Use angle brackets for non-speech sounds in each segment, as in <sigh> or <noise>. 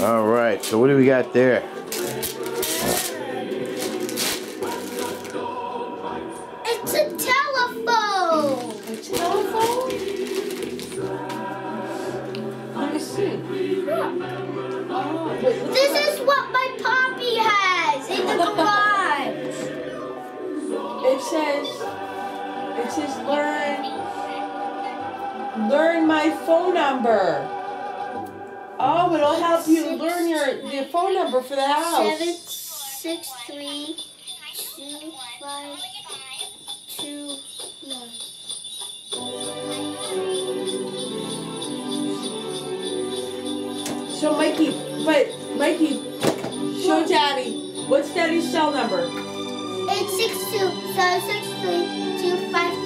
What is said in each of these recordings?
All right, so what do we got there? It's a telephone. A telephone? Let me see. Oh, This that? is what my poppy has in the <laughs> garage. It says, it says learn, learn my phone number. Oh, it'll help you learn your, your phone number for the house. Seven six three two five two nine. So Mikey, but Mikey, show Daddy. What's Daddy's cell number? Eight six two seven six three two five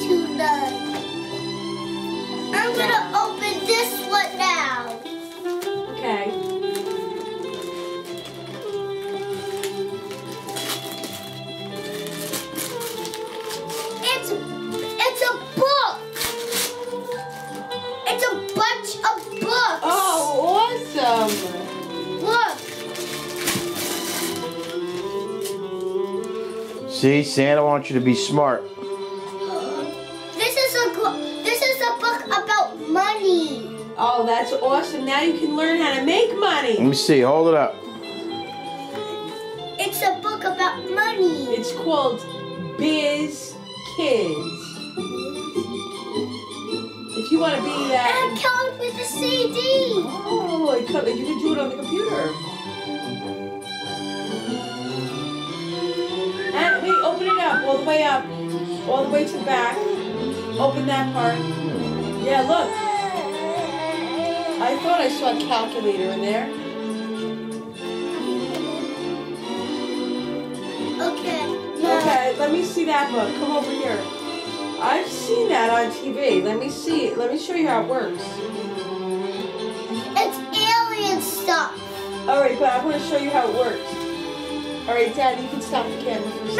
bunch of books. Oh, awesome. Look. See, Santa wants you to be smart. This is a this is a book about money. Oh, that's awesome. Now you can learn how to make money. Let me see. Hold it up. It's a book about money. It's called Biz Kids. If you want to be um, And that. it comes with a CD. Oh, it co- you can do it on the computer. And wait, open it up, all the way up, all the way to the back. Open that part. Yeah, look. I thought I saw a calculator in there. Okay. Okay, let me see that book. Come over here. I've seen that on TV. Let me see. Let me show you how it works. It's alien stuff. All right, but I want to show you how it works. All right, Dad, you can stop the camera for a